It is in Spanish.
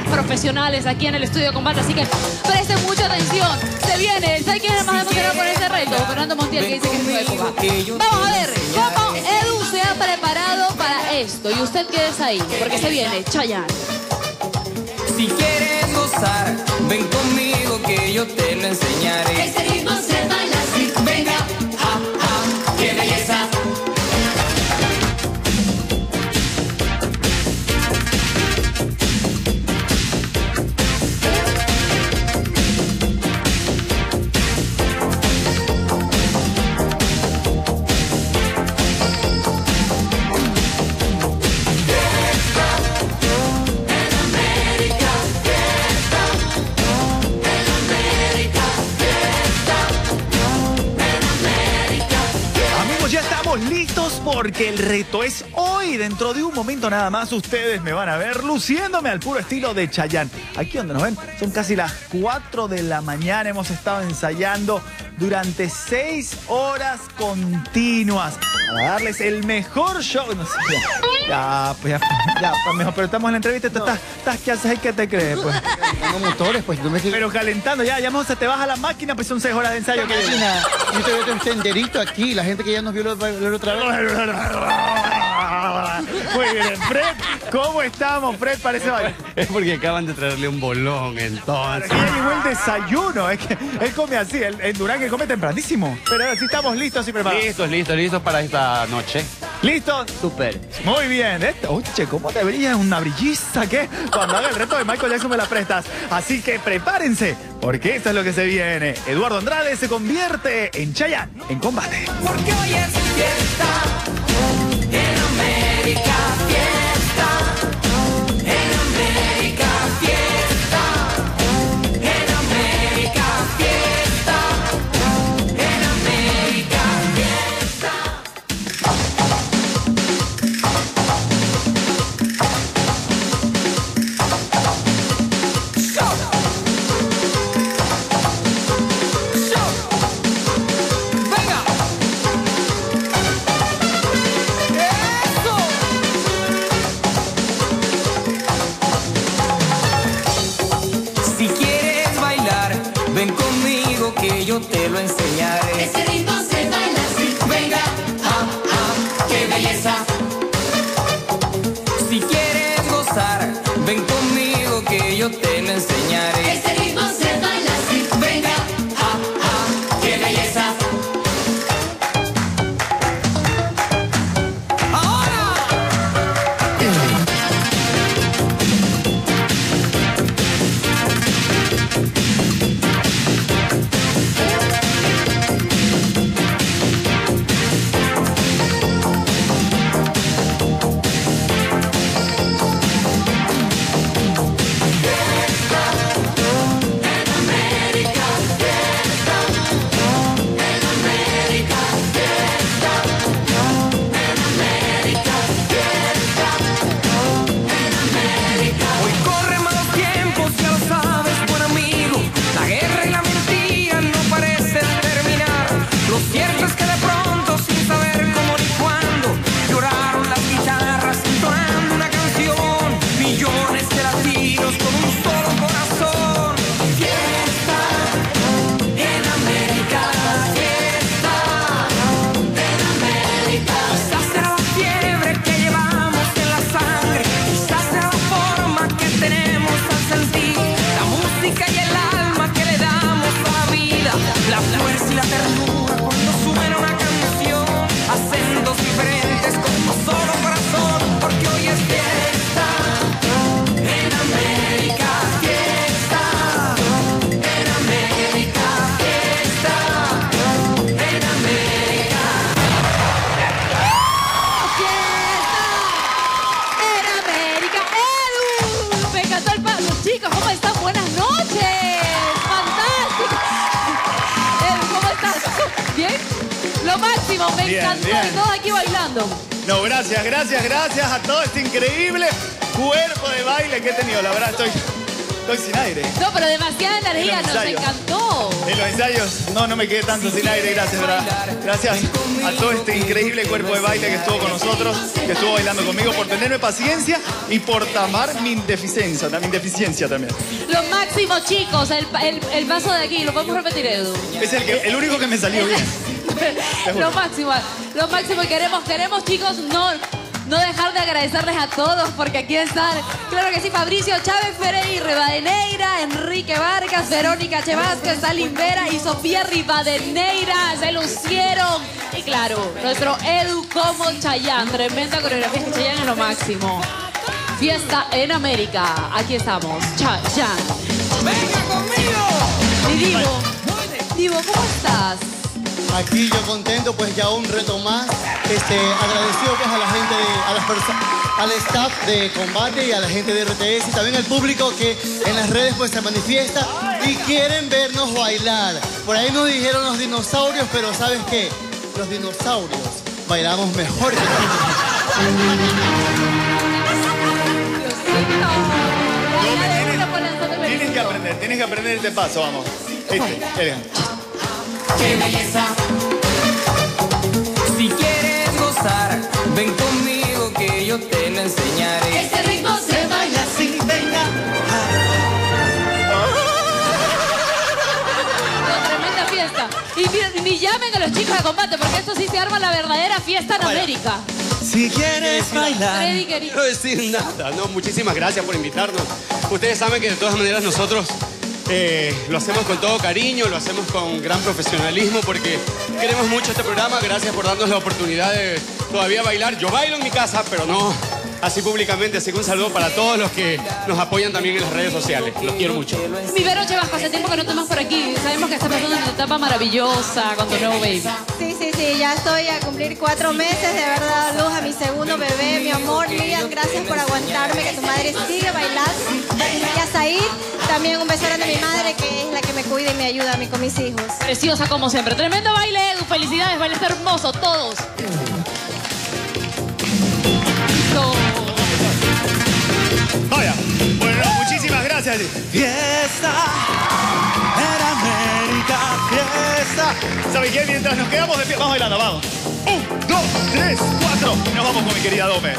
profesionales aquí en el estudio de combate, así que presten mucha atención. Se viene, ¿sabe quién es el más emocionado por este reto? Fernando Montiel que dice que es su época. Vamos a ver cómo Edu se ha preparado para esto. Y usted quédese ahí, porque se viene Chayanne. Si quieres gozar, ven conmigo que yo te lo enseñaré. Porque el reto es hoy. Dentro de un momento nada más ustedes me van a ver luciéndome al puro estilo de Chayanne. Aquí donde nos ven son casi las 4 de la mañana. Hemos estado ensayando durante 6 horas continuas para darles el mejor show. No sé, ya, ya, pues ya, ya, mejor, pero estamos en la entrevista. Tú estás, estás que haces, ¿qué te crees? Pues? Tengo motores, pues tú me Pero calentando, ya, ya se te baja la máquina, pues son 6 horas de ensayo. que yo te veo tan senderito aquí, la gente que ya nos vio la, la otra vez. Muy bien, Fred, ¿cómo estamos, Fred? Parece. Es porque acaban de traerle un bolón, entonces. Aquí ya llegó el desayuno, es que él come así, el, el Durán que come tempranísimo. Pero ahora sí estamos listos y preparados. Listos, listos, listos para esta noche. ¿Listos? Súper. Muy bien. Este, oye, ¿cómo te brillas? Una brilliza, ¿qué? Cuando haga el reto de Michael Jackson me la prestas. Así que prepárense, porque esto es lo que se viene. Eduardo Andrade se convierte en Chayanne en combate. Porque hoy es fiesta. Bien. Y todos aquí bailando. No, gracias, gracias, gracias a todo este increíble cuerpo de baile que he tenido. La verdad, estoy Estoy sin aire. No, pero demasiada energía, En los nos encantó. En los ensayos, no, no me quedé tanto sin aire, gracias, ¿verdad? Gracias a todo este increíble cuerpo de baile que estuvo con nosotros, que estuvo bailando conmigo, por tenerme paciencia y por tamar mi deficiencia, mi deficiencia también. Lo máximo, chicos, el, el, el paso de aquí, lo podemos repetir, Edu. Es el, que, el único que me salió bien. Lo máximo, lo máximo y queremos, queremos chicos, no, no dejar de agradecerles a todos porque aquí están, claro que sí, Fabricio Chávez Ferreira, Rivadeneira, Enrique Vargas, Verónica Che Vázquez, Salim Vera y Sofía Rivadeneira, se lucieron. Y claro, nuestro Edu como Chayán, tremenda coreografía, que Chayán es lo máximo. Fiesta en América, aquí estamos, Chayán. ¡Venga conmigo! Y Divo, Divo, ¿cómo estás? Aquí yo contento, pues ya un reto más. Este, agradecido pues a la gente, de- a las personas, al staff de combate y a la gente de RTS y también al público que en las redes pues se manifiesta y quieren vernos bailar. Por ahí nos dijeron los dinosaurios, pero ¿sabes qué? Los dinosaurios bailamos mejor que nosotros. Tienes que aprender, tienes que aprender este paso, vamos. Este. ¡Qué belleza! Si quieres gozar, ven conmigo que yo te lo enseñaré. Este ritmo se baila así, venga. Tremenda fiesta. Y ni, ni llamen a los chicos de combate, porque esto sí se arma la verdadera fiesta en América. Si quieres bailar. No decir nada, no, muchísimas gracias por invitarnos. Ustedes saben que de todas maneras nosotros eh, lo hacemos con todo cariño, lo hacemos con gran profesionalismo porque queremos mucho este programa. Gracias por darnos la oportunidad de todavía bailar. Yo bailo en mi casa, pero no así públicamente. Así que un saludo para todos los que nos apoyan también en las redes sociales. Los quiero mucho. Mi Vero Chevasco, hace tiempo que no tomas por aquí. Sabemos que estás pasando una etapa maravillosa con tu nuevo baby. Sí, sí, sí, ya estoy a cumplir cuatro meses de haber dado luz a mi segundo bebé, mi amor. Lian, gracias por aguantarme, que tu madre sigue bailando. Y a Said, también un beso grande a mi madre, que es la que me cuida y me ayuda a mí con mis hijos. Preciosa como siempre. Tremendo baile, Edu. Felicidades, bailaste hermoso, todos. Bueno, muchísimas gracias. Fiesta en América, fiesta. ¿Sabes qué? Mientras nos quedamos de pie, vamos bailando, vamos. Un, dos, tres, cuatro. Y nos vamos con mi querida Dome.